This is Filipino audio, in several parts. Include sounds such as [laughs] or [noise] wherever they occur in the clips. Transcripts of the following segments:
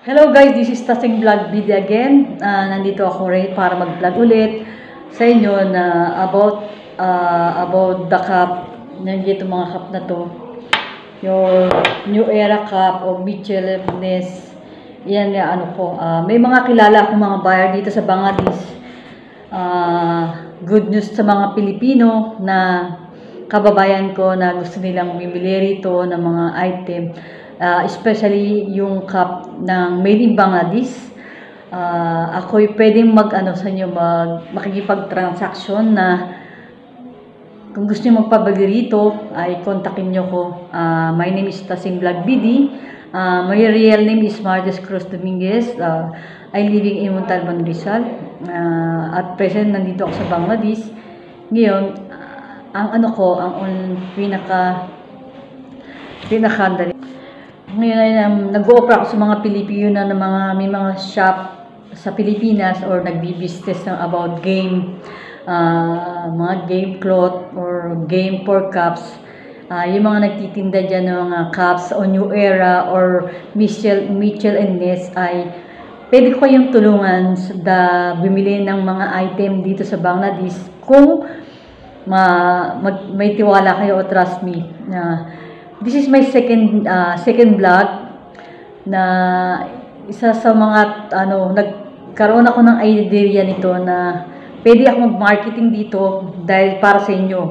Hello guys, this is Tasing Vlog Video again. Ah, nandito ako rin para mag-vlog ulit sa inyo na about ah, about the cup. Nandito mga cup na to. Your New Era Cup o Mitchell Ness. Yan nga ano ko. ah, may mga kilala akong mga buyer dito sa Bangladesh. Ah, good news sa mga Pilipino na kababayan ko na gusto nilang bumili rito ng mga item. Ah, especially yung cup ng Made in Bangladesh. Ah, ako'y pwedeng mag ano sa inyo mag makikipag-transaction na kung gusto niyo magpabili rito ay kontakin niyo ko. Ah, my name is Tasing Vlog BD. Ah, my real name is Martes Cruz Dominguez. Ah, I'm living in Montalban, Rizal. Ah, at present nandito ako sa Bangladesh. Ngayon, ah, ang ano ko, ang un, pinaka pinaka ngayon ay um, nag-o-offer ako sa mga Pilipino na mga may mga shop sa Pilipinas or nagbi-business ng about game ah, mga game cloth or game for cups. Ah, yung mga nagtitinda dyan ng mga cups o New Era or Mitchell, Mitchell and Ness ay pwede ko kayong tulungan sa da, bumili ng mga item dito sa Bangladesh kung ma, mag, may tiwala kayo o trust me na this is my second uh, second vlog na isa sa mga ano nagkaroon ako ng idea nito na pwede ako mag-marketing dito dahil para sa inyo.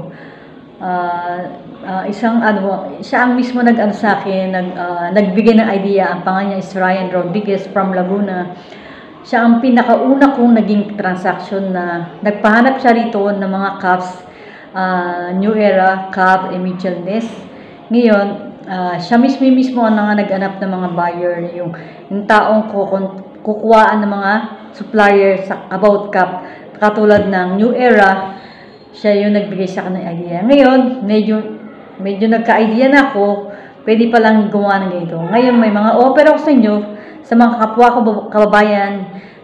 Ah, ah, isang ano, siya ang mismo nag-ano sa akin, nag ah, nagbigay ng idea. Ang pangalan niya is Ryan Rodriguez from Laguna. Siya ang pinakauna kong naging transaction na nagpahanap siya rito ng mga cups, ah, New Era, Cup, and Mitchell Ness. Ngayon, ah, siya mismo mismo ang nga nag-anap ng mga buyer, yung, yung taong kukuhaan ng mga supplier sa about cup, katulad ng New Era, siya yung nagbigay sa akin ng idea. Ngayon, medyo, medyo nagka-idea na ako, pwede palang gumawa ng ganito. Ngayon, may mga offer ako sa inyo, sa mga kapwa ko kababayan,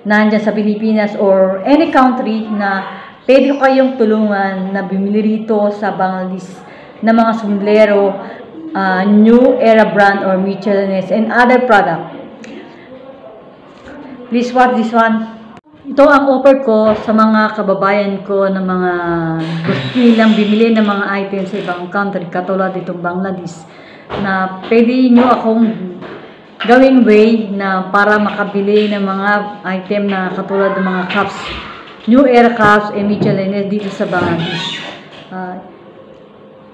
na andyan sa Pilipinas or any country na pwede ko kayong tulungan na bumili rito sa Bangladesh na mga sombrero, uh, New Era brand or Mitchell Ness and other product. Please watch this one. Ito ang offer ko sa mga kababayan ko na mga nilang bumili ng mga items sa ibang country katulad itong Bangladesh na pwede nyo akong gawing way na para makabili ng mga item na katulad ng mga cups, New Era cups and Michelin dito sa Bangladesh. Ah,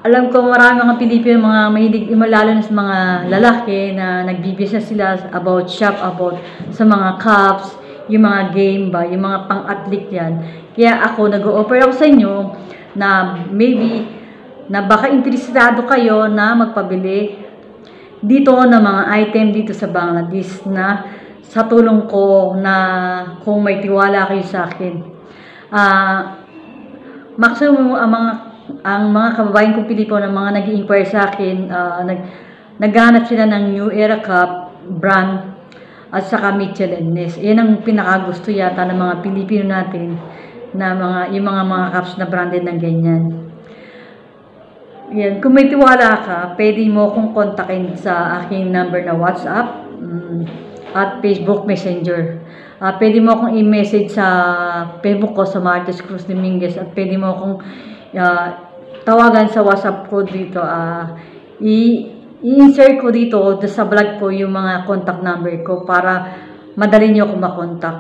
alam ko marami mga Pilipino, mga mahilig, lalo na sa mga lalaki na nagbibisa sila about shop, about sa mga cups, yung mga game ba, yung mga pang-athlete yan. Kaya ako, nag-offer ako sa inyo na maybe na baka interesado kayo na magpabili dito ng mga item dito sa Bangladesh na sa tulong ko na kung may tiwala kayo sa akin. Ah, maximum ang mga ang mga kababayan kong Pilipino na mga nag inquire sa akin, ah, nag, naghanap sila ng New Era Cup brand at saka Mitchell and Ness. Yan ang pinakagusto yata ng mga Pilipino natin na mga, yung mga mga cups na branded ng ganyan. Yan, kung may tiwala ka, pwede mo akong kontakin sa aking number na WhatsApp mm, at Facebook Messenger. Ah, pwede mo akong i-message sa Facebook ko sa Martes Cruz Dominguez at pwede mo akong ah, tawagan sa WhatsApp ko dito. i i-insert ko dito sa vlog ko yung mga contact number ko para madali nyo ako makontak.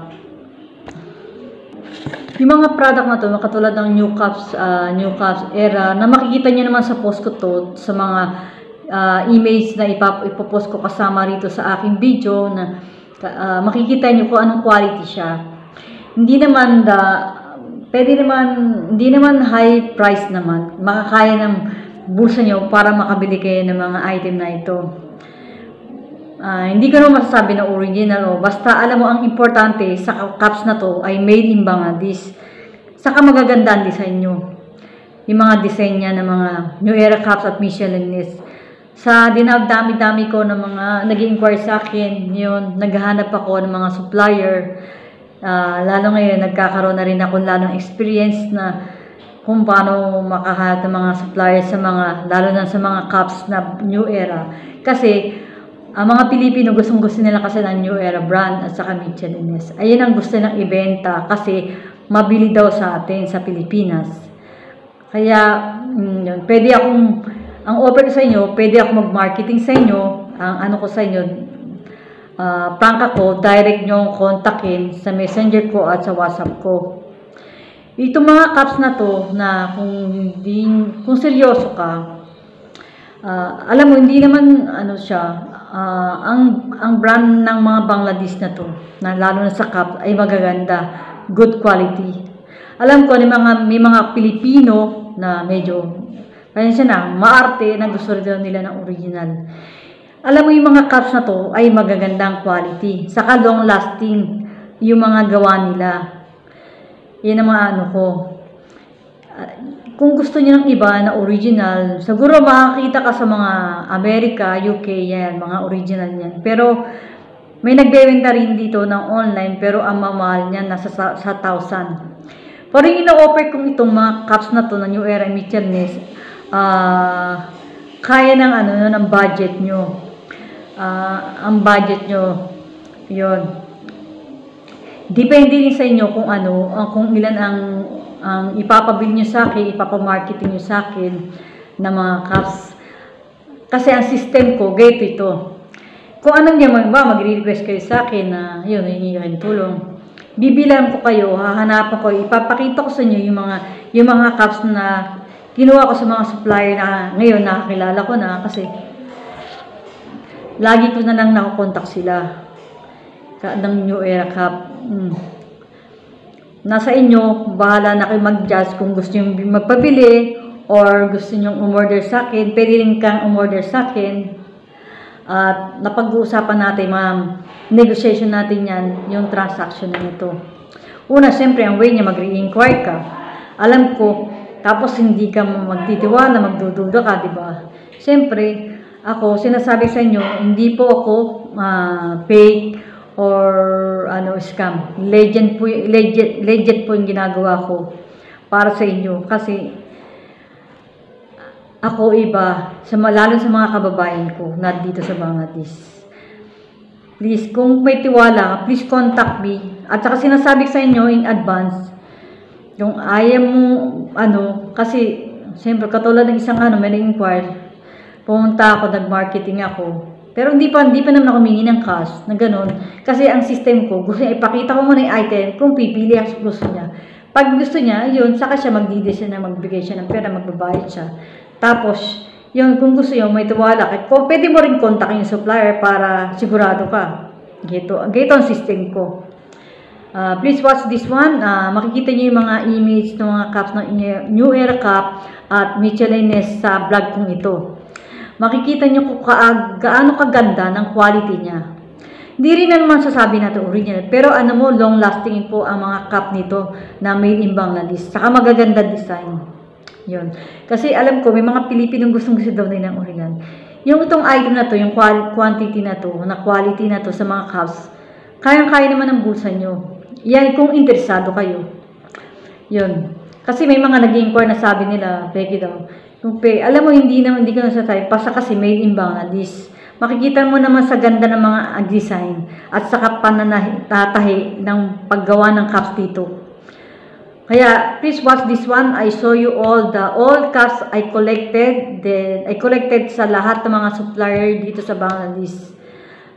Yung mga product na to, katulad ng New Cups, ah, New Cups Era, na makikita nyo naman sa post ko to, sa mga ah, image na ipap ipopost ko kasama rito sa aking video, na ah, makikita nyo kung anong quality siya. Hindi naman da, pwede naman, hindi naman high price naman. Makakaya ng bulsa nyo para makabili kayo ng mga item na ito. Ah, hindi ko naman masasabi na original o basta alam mo ang importante sa cups na to ay made in Bangladesh. Saka magaganda ang design nyo. Yung mga design niya ng mga New Era cups at Michelin. Sa dinadami-dami ko ng mga nag inquire sa akin, yun, naghahanap ako ng mga supplier. Ah, lalo ngayon, nagkakaroon na rin ako lalong experience na kung paano makahanap ng mga suppliers sa mga, lalo na sa mga cups na New Era. Kasi, ang mga Pilipino gustong gusto nila kasi ng New Era brand at saka Michelines. Ayun ang gusto ng ibenta kasi mabili daw sa atin sa Pilipinas. Kaya, mm, yun, pwede akong, ang offer ko sa inyo, pwede ako mag-marketing sa inyo, ang ano ko sa inyo, uh, prank ako, direct nyo kontakin sa messenger ko at sa whatsapp ko. Itong mga caps na to, na kung hindi, kung seryoso ka, uh, alam mo, hindi naman, ano siya, uh, ang, ang brand ng mga Bangladesh na to, na lalo na sa cap, ay magaganda, good quality. Alam ko, may mga, may mga Pilipino na medyo, kaya siya na, maarte, na gusto rin nila ng original. Alam mo, yung mga caps na to, ay magagandang quality, saka long lasting, yung mga gawa nila. Yan ang mga ano ko. Uh, kung gusto niyo ng iba na original, siguro makakita ka sa mga Amerika, UK, yan, mga original yan. Pero, may nagbebenta rin dito ng online, pero ang mamahal niya nasa sa, sa 1,000. Pero yung ina-offer kong itong mga cups na to na New Era Mitchellness, uh, kaya ng ano, ng budget nyo. Uh, ang budget nyo, yon Depende rin sa inyo kung ano, uh, kung ilan ang ang ipapabili nyo sa akin, ipapamarketing nyo sa akin na mga cups. Kasi ang system ko, gate ito. Kung anong niya ba, magre-request kayo sa akin na yun, hingi kayo tulong. Bibilang ko kayo, hahanapan ko, ipapakita ko sa inyo yung mga, yung mga cups na kinuha ko sa mga supplier na ngayon nakakilala ko na kasi lagi ko na lang nakukontak sila ng New Era Cup. Mm. Nasa inyo, bahala na kayo mag-judge kung gusto nyo magpabili or gusto nyo umorder sa akin. Pwede rin kang umorder sa akin. At napag-uusapan natin, ma'am, negotiation natin yan, yung transaction na ito. Una, siyempre, ang way niya mag-re-inquire ka. Alam ko, tapos hindi ka magtitiwala, magdududa ka, di ba? Siyempre, ako, sinasabi sa inyo, hindi po ako uh, fake or ano scam. Legend po legend, legend po yung ginagawa ko para sa inyo kasi ako iba sa lalo sa mga kababayan ko na dito sa Bangladesh. Please, kung may tiwala, please contact me. At saka sinasabi sa inyo in advance, yung ayaw mo, ano, kasi, siyempre, katulad ng isang ano, may inquire pumunta ako, nag-marketing ako, pero hindi pa, hindi pa naman ako humingi ng cash na ganun. Kasi ang system ko, [laughs] gusto niya ipakita ko muna yung item kung pipili ako gusto niya. Pag gusto niya, yun, saka siya mag-decision na magbigay siya ng pera, magbabayad siya. Tapos, yun, kung gusto niyo, may tiwala. Kung pwede mo rin kontakin yung supplier para sigurado ka. Gito, gito ang system ko. Uh, please watch this one. Uh, makikita niyo yung mga image ng mga cups ng New Era Cup at Michelines sa vlog kong ito makikita nyo kung ka, gaano kaganda ng quality niya. Hindi rin naman sasabi natin original, pero ano mo, long lasting po ang mga cup nito na made in Bangladesh. Saka magaganda design. Yun. Kasi alam ko, may mga Pilipinong gustong gusto daw nila ng original. Yung itong item na to, yung quantity na to, na quality na to sa mga cups, kayang-kaya naman ng bulsa nyo. Yan, kung interesado kayo. Yun. Kasi may mga nag-inquire na sabi nila, Becky daw, Okay, alam mo, hindi naman, hindi ko nasasabi, basta kasi made in Bangladesh. Makikita mo naman sa ganda ng mga design at saka pananatahi ng paggawa ng cups dito. Kaya, please watch this one. I show you all the all cups I collected. Then, I collected sa lahat ng mga supplier dito sa Bangladesh.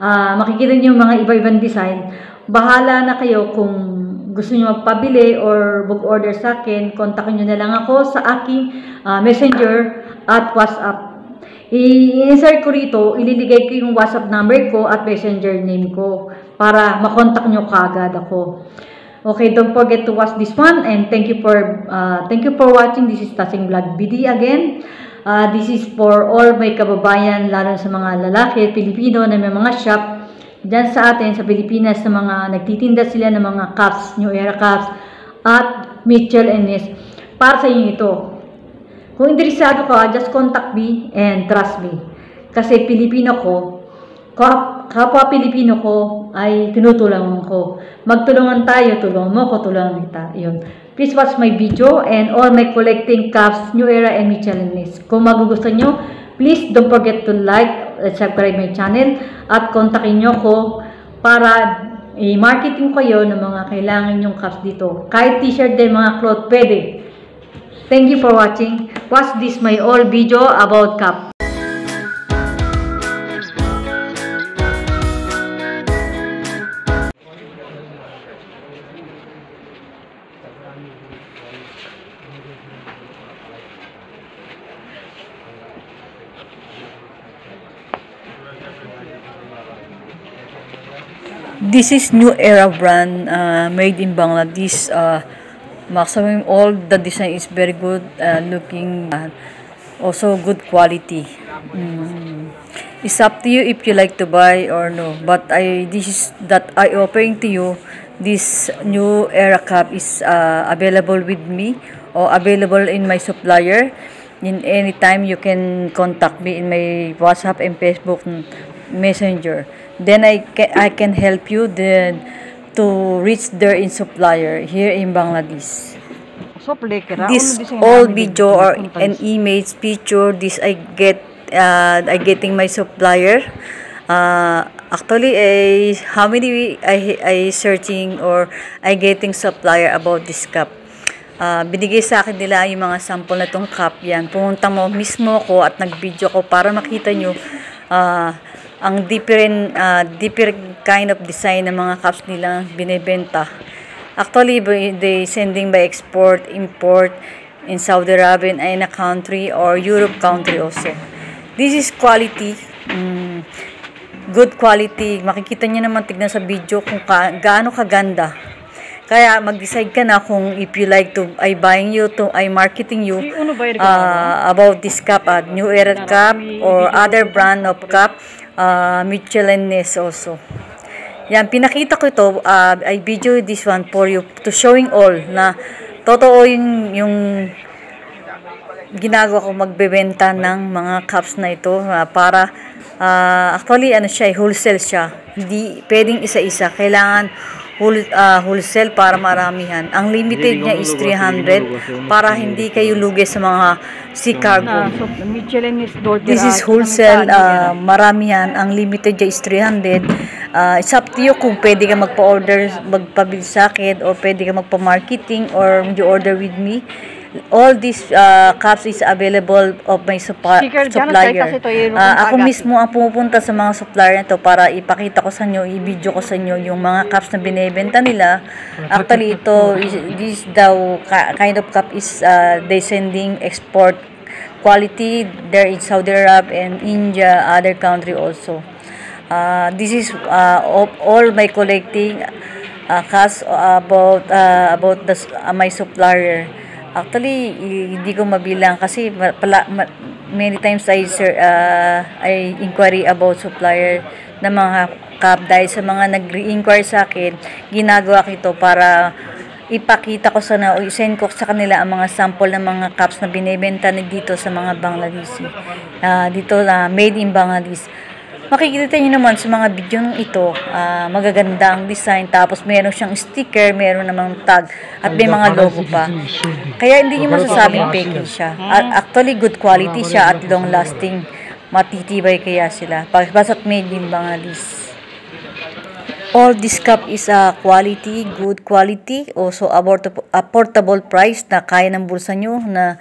Uh, makikita niyo yung mga iba-ibang design. Bahala na kayo kung gusto nyo magpabili or book order sa akin, kontakin nyo na lang ako sa aking uh, messenger at WhatsApp. I-insert ko rito, ililigay ko yung WhatsApp number ko at messenger name ko para makontak nyo kaagad ako. Okay, don't forget to watch this one and thank you for uh, thank you for watching. This is Tasing Vlog BD again. Uh, this is for all my kababayan, lalo sa mga lalaki, Pilipino na may mga shop Diyan sa atin, sa Pilipinas, sa mga nagtitinda sila ng mga cups, New Era cups, at Mitchell and Ness. Para sa inyo ito. Kung interesado ka, just contact me and trust me. Kasi Pilipino ko, kapwa Pilipino ko ay tinutulungan ko. Magtulungan tayo, tulungan mo ko, tulungan kita. Yun. Please watch my video and all my collecting cups, New Era and Mitchell and Ness. Kung magugustuhan nyo, please don't forget to like, subscribe my channel at kontakin nyo ko para i-marketing kayo ng mga kailangan yung cups dito. Kahit t-shirt din, mga cloth, pwede. Thank you for watching. Watch this my all video about cup. This is new era brand uh, made in Bangladesh. Uh, maximum all the design is very good uh, looking. Uh, also good quality. Mm. It's up to you if you like to buy or no. But I this is that I offering to you. This new era cup is uh, available with me or available in my supplier. In any time you can contact me in my WhatsApp and Facebook Messenger. Then I can, I can help you then to reach there in supplier here in Bangladesh. This all video or an image picture this I get uh, I getting my supplier. Uh, actually I how many I I searching or I getting supplier about this cup. Uh, binigay sa akin nila yung mga sample na tong cup yan. Pumunta mo mismo ko at nag-video ko para makita nyo uh, ang different, uh, different kind of design ng mga cups nila binebenta. Actually, they sending by export, import in Saudi Arabia and a country or Europe country also. This is quality. Mm, good quality. Makikita niyo naman tignan sa video kung ka, gaano kaganda kaya mag-decide ka na kung if you like to I buying you to I marketing you uh, about this cup uh, New Era cup or other brand of cup uh, Michelin Ness also. Yan, pinakita ko ito, uh, I video this one for you to showing all na totoo yung, yung ginagawa ko magbebenta ng mga cups na ito uh, para uh, actually ano siya, wholesale siya. Hindi pwedeng isa-isa. Kailangan whole, uh, wholesale para maramihan. Ang limited niya is 300 para hindi kayo lugi sa mga sea cargo. This is wholesale, uh, maramihan. Ang limited niya is 300. Uh, it's up to you kung pwede ka magpa-order, magpabil sa akin or pwede ka magpa-marketing or you order with me all these uh, cups is available of my supplier. Uh, ako mismo ang pumupunta sa mga supplier nito para ipakita ko sa inyo, i-video ko sa inyo yung mga cups na binebenta nila. Actually, ito, this daw kind of cup is uh, they sending export quality there in Saudi Arabia and India, other country also. Uh, this is uh, all my collecting uh, cups about uh, about the uh, my supplier. Actually, hindi ko mabilang kasi pala, many times I, sir, uh, I inquiry about supplier ng mga cup dahil sa mga nag-re-inquire sa akin, ginagawa ko ito para ipakita ko sa na, send ko sa kanila ang mga sample ng mga cups na binebenta dito sa mga Bangladeshi. Uh, dito na uh, made in Bangladesh makikita niyo naman sa mga video ng ito, uh, magaganda ang design, tapos meron siyang sticker, meron namang tag, at may mga logo pa. Kaya hindi niyo masasabing fake siya. At actually, good quality siya at long lasting. Matitibay kaya sila. Basta't made in Bangladesh. All this cup is a uh, quality, good quality, also affordable price na kaya ng bulsa nyo na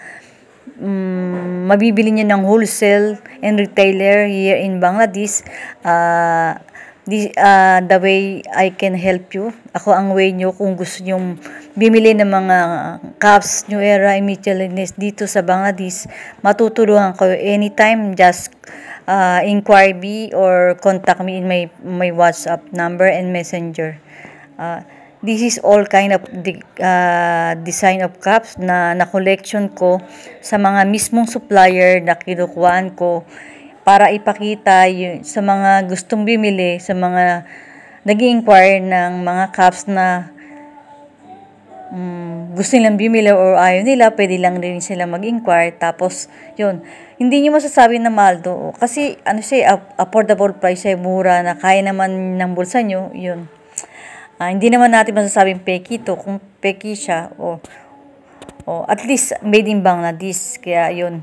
um, mabibili niya ng wholesale and retailer here in Bangladesh. Uh, this, uh, the way I can help you. Ako ang way nyo kung gusto nyo bimili ng mga cups, New Era, Michelines dito sa Bangladesh. Matutulungan ko anytime. Just uh, inquire me or contact me in my, my WhatsApp number and messenger. Uh, This is all kind of the, uh, design of cups na na-collection ko sa mga mismong supplier na kinukuhaan ko para ipakita yun, sa mga gustong bimili, sa mga nag inquire ng mga cups na um, gusto nilang bimili or ayaw nila, pwede lang rin sila mag-inquire. Tapos, yun, hindi nyo masasabi na mahal. Kasi, ano siya, affordable price, eh, mura na kaya naman ng bulsa nyo, yun. Uh, hindi naman natin masasabing peki to kung peki siya o, o at least made in Bangladesh. Kaya yun.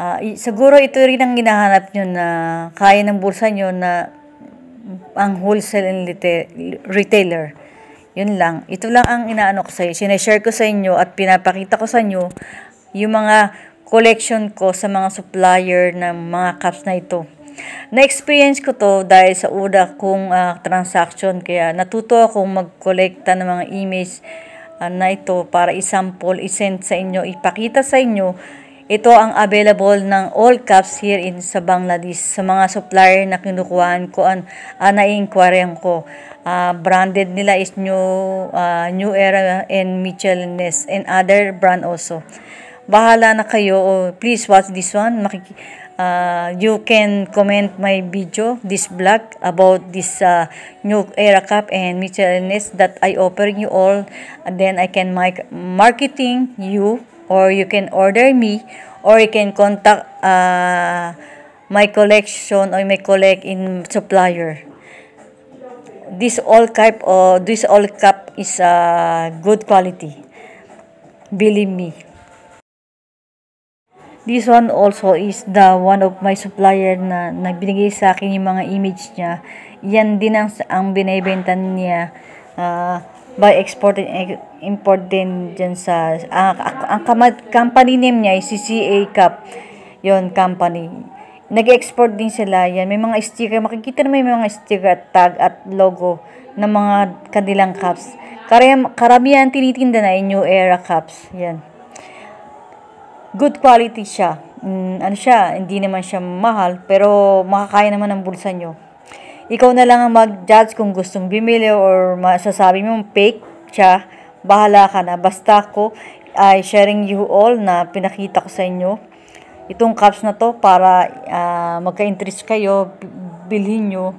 I- siguro ito rin ang hinahanap nyo na kaya ng bulsa nyo na ang wholesale and retail- retailer. Yun lang. Ito lang ang inaano ko sa inyo. Sineshare ko sa inyo at pinapakita ko sa inyo yung mga collection ko sa mga supplier ng mga cups na ito. Na-experience ko to dahil sa una kong ah, transaction kaya natuto akong mag-collecta ng mga image ah, na ito para i-sample, i-send sa inyo, ipakita sa inyo ito ang available ng all cups here in sa Bangladesh sa mga supplier na kinukuhaan ko an uh, na-inquiryan ko. Ah, branded nila is New ah, New Era and Mitchell Ness and other brand also. Bahala na kayo. Oh, please watch this one. Makiki uh, you can comment my video, this blog about this uh, new era cup and Mitchell Ness that I offering you all. And then I can make marketing you or you can order me or you can contact uh, my collection or my collect in supplier this all cup or this all cup is uh, good quality believe me this one also is the one of my supplier na nagbinigay sa akin yung mga image niya. Yan din ang, ang binibenta niya uh, by export and import din dyan sa uh, ang company name niya ay CCA Cup. Yon company. Nag-export din sila. Yan may mga sticker. Makikita na may mga sticker at tag at logo ng mga kanilang cups. Karamihan, karamihan tinitinda na ay New Era cups. Yan good quality siya mm, ano siya hindi naman siya mahal pero makakaya naman ng bulsa nyo ikaw na lang ang mag-judge kung gustong bumili or masasabi mo fake siya, bahala ka na. Basta ako ay sharing you all na pinakita ko sa inyo. Itong cups na to para uh, magka-interest kayo, bilhin nyo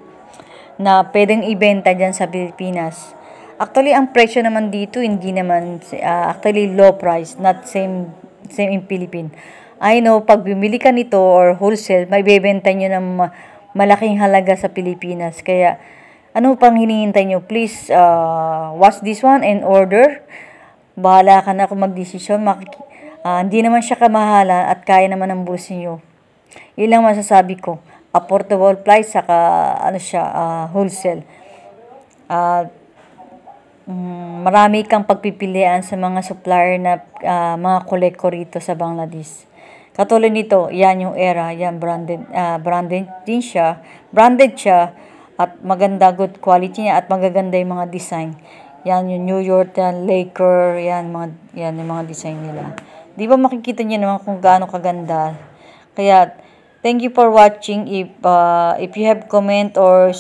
na pwedeng ibenta dyan sa Pilipinas. Actually, ang presyo naman dito, hindi naman, uh, actually low price, not same, same in Philippines. I know, pag bumili ka nito or wholesale, may bebenta nyo ng malaking halaga sa Pilipinas. Kaya, ano pang hinihintay nyo? Please, uh, watch this one and order. Bahala ka na kung magdesisyon. Makik- uh, hindi naman siya kamahalan at kaya naman ng bulsa nyo. Ilang masasabi ko. Affordable price, saka ano siya, uh, wholesale. Uh, um, marami kang pagpipilian sa mga supplier na uh, mga koleko rito sa Bangladesh. Katulad nito, yan yung era, yan branded, uh, branded din siya, branded siya, at maganda, good quality niya, at magaganda yung mga design. Yan yung New York, yan, Laker, yan, mga, yan yung mga design nila. Di ba makikita niyo naman kung gaano kaganda. Kaya, thank you for watching. If, uh, if you have comment or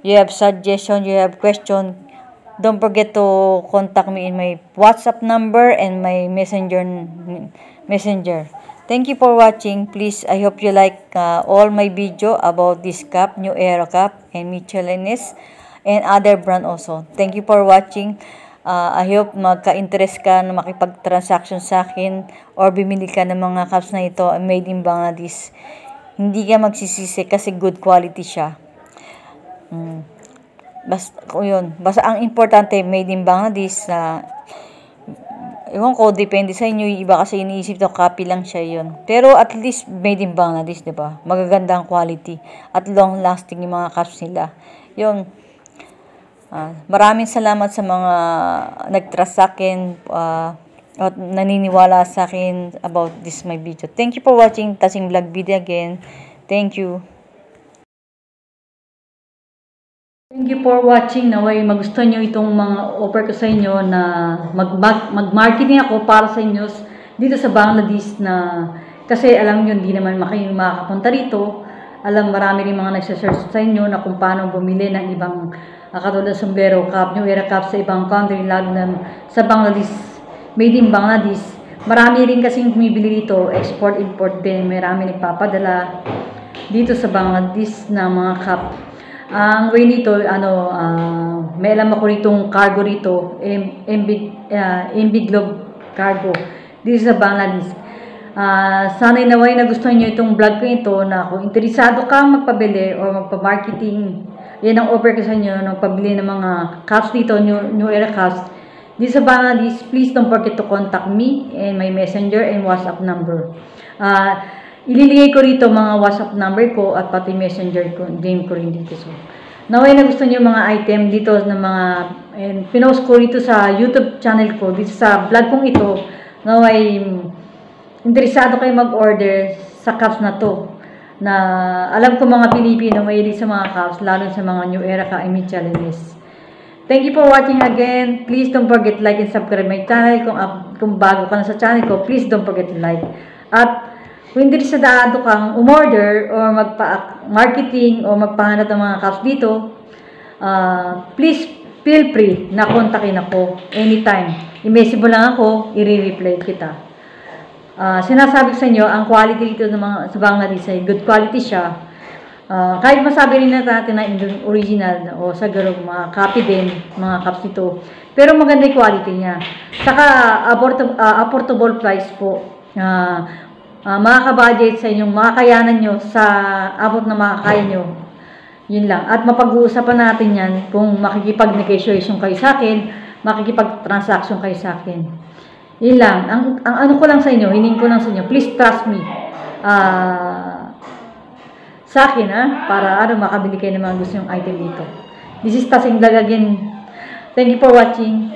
you have suggestion, you have question, don't forget to contact me in my WhatsApp number and my messenger messenger. Thank you for watching. Please, I hope you like uh, all my video about this cup, New Era Cup, and Michelin's, and other brand also. Thank you for watching. Uh, I hope magka-interest ka na makipag-transaction sa akin or bimili ka ng mga cups na ito made in Bangladesh. Hindi ka magsisisi kasi good quality siya. Mm. Basta, yun. Basta ang importante, made in Bangladesh na uh, Ewan ko, depende sa inyo. Yung iba kasi iniisip to, copy lang siya yun. Pero at least made in Bangladesh, di ba? Magaganda ang quality. At long lasting yung mga cups nila. Yun. Uh, maraming salamat sa mga nag-trust sa akin uh, at naniniwala sa akin about this my video. Thank you for watching Tasing Vlog video again. Thank you. Thank you for watching. Naway magustuhan nyo itong mga offer ko sa inyo na mag-marketing mag, mag ako para sa inyo dito sa Bangladesh na kasi alam nyo, hindi naman kayo makakapunta rito. Alam, marami rin mga nagsasearch sa inyo na kung paano bumili ng ibang uh, katulad sombrero cup, new era cup sa ibang country, lalo na sa Bangladesh, made in Bangladesh. Marami rin kasing bumibili dito, export-import din. Marami nagpapadala dito sa Bangladesh na mga cup ang way nito, ano, uh, may alam ako ritong cargo rito, MB, uh, MB Globe Cargo, dito sa Bangladesh. Uh, sana'y naway na gusto niyo itong vlog ko ito na kung interesado ka magpabili o magpa-marketing, yan ang offer ko sa inyo ng pabili ng mga cups dito, New, New Era cups. Dito sa Bangladesh, please don't forget to contact me and my messenger and WhatsApp number. Uh, Ililagay ko rito mga WhatsApp number ko at pati messenger ko, game ko rin dito. So, naway na gusto niyo mga item dito na mga, and pinost ko rito sa YouTube channel ko, dito sa vlog kong ito, naway interesado kayo mag-order sa cups na to na alam ko mga Pilipino mahilig sa mga cups, lalo sa mga New Era Kaimi Challenges. Thank you for watching again. Please don't forget like and subscribe my channel. Kung, kung bago ka na sa channel ko, please don't forget to like. At kung hindi sa daado kang umorder or magpa-marketing o magpahanap ng mga cups dito, ah, please feel free na kontakin ako anytime. I-message mo lang ako, i-reply kita. Ah, sinasabi ko sa inyo, ang quality dito ng mga sa Bangladesh ay good quality siya. Ah, kahit masabi rin na natin na original o sa garong mga copy din, mga cups nito. Pero maganda yung quality niya. Saka affordable, affordable price po. Ah, ah, makaka-budget sa inyong makakayanan nyo sa abot na makakaya nyo. Yun lang. At mapag-uusapan natin yan kung makikipag-negotiation kayo sa akin, makikipag-transaction kayo sa akin. Yun lang. Ang, ang ano ko lang sa inyo, hining ko lang sa inyo, please trust me. Ah, sa akin ha, para ano, makabili kayo ng mga gusto yung item dito. This is Tasing Vlog again. Thank you for watching.